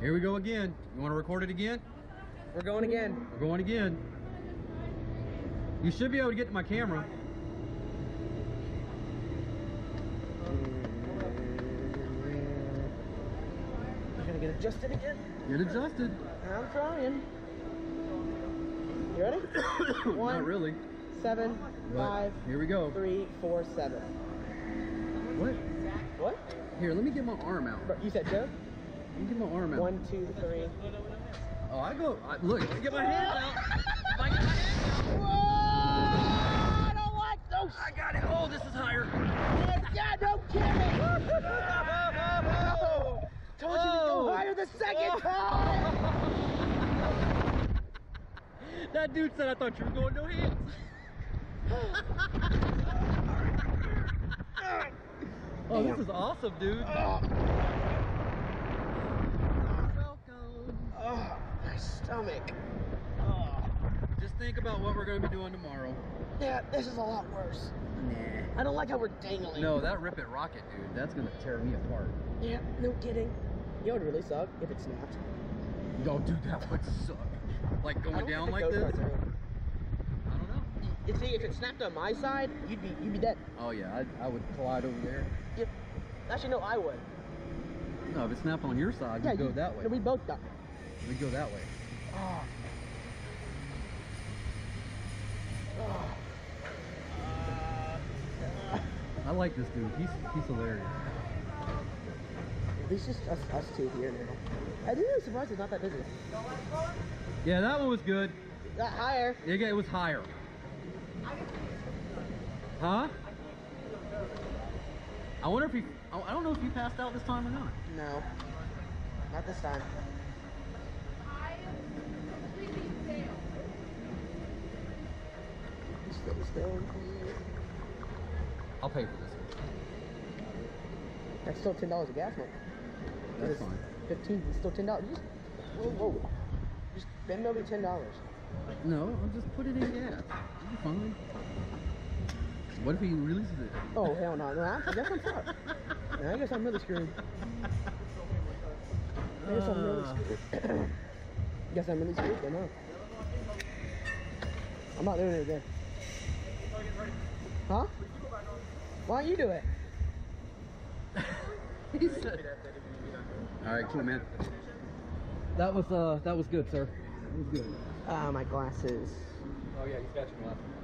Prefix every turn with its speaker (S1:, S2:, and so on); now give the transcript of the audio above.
S1: Here we go again. You want to record it again?
S2: We're going again.
S1: We're going again. You should be able to get to my camera.
S2: I'm gonna get adjusted again.
S1: Get adjusted.
S2: I'm trying. You ready? One,
S1: Not really.
S2: seven, five,
S1: Here we go.
S2: three, four, seven.
S1: What?
S2: What?
S1: Here, let me get my arm out.
S2: You said two?
S1: Let me get my arm out.
S2: One, two, three.
S1: Oh, I go. I, look, me get my hand out. I get my hand
S2: Whoa! I don't like those.
S1: I got it. Oh, this is higher.
S2: Yeah, no kidding. Told you to
S1: Oh.
S2: go higher the second oh. time.
S1: That dude said I thought you were going no hands. oh, this is awesome, dude. Oh.
S2: Oh, my.
S1: Just think about what we're going to be doing tomorrow.
S2: Yeah, this is a lot worse.
S1: Nah.
S2: I don't like how we're dangling.
S1: No, that Rip It Rocket, dude, that's going to tear me apart.
S2: Yeah, no kidding. You know what would really suck? If it snapped.
S1: Yo, dude, that would suck. Like going down like this?
S2: go-karts
S1: I don't know.
S2: You see, if it snapped on my side, you'd be you'd be dead.
S1: Oh, yeah, I, I would collide over there.
S2: Yep. Actually, no, I would.
S1: No, if it snapped on your side,
S2: Yeah,
S1: you'd go
S2: you-
S1: that way.
S2: No, we both die.
S1: We'd go that way.
S2: Oh. Oh.
S1: I like this dude. He's he's hilarious.
S2: It's just us, us two here now. I'm really surprised it's not that busy.
S1: Yeah, that one was good.
S2: That higher.
S1: Yeah, it was higher. Huh? I wonder if he. I I don't know if you passed out this time or not.
S2: No. Not this time.
S1: I'll pay for this. one.
S2: That's still ten dollars a gas month.
S1: That's
S2: It's
S1: fine.
S2: Fifteen. It's still ten dollars. Just whoa, whoa. Just bend over ten dollars.
S1: No, I'll just put it in gas. It'll be fine. What if he releases it?
S2: Oh hell no! No, I guess I'm fucked. I guess I'm really screwed. I guess I'm really
S1: Uh.
S2: screwed. guess I'm really screwed then, huh? I'm not doing it again. Huh? Why don't you do it?
S1: All right, cool, man. That was uh, that was good, sir. That was good.
S2: Ah, my glasses.
S1: Oh yeah, he's got your glasses.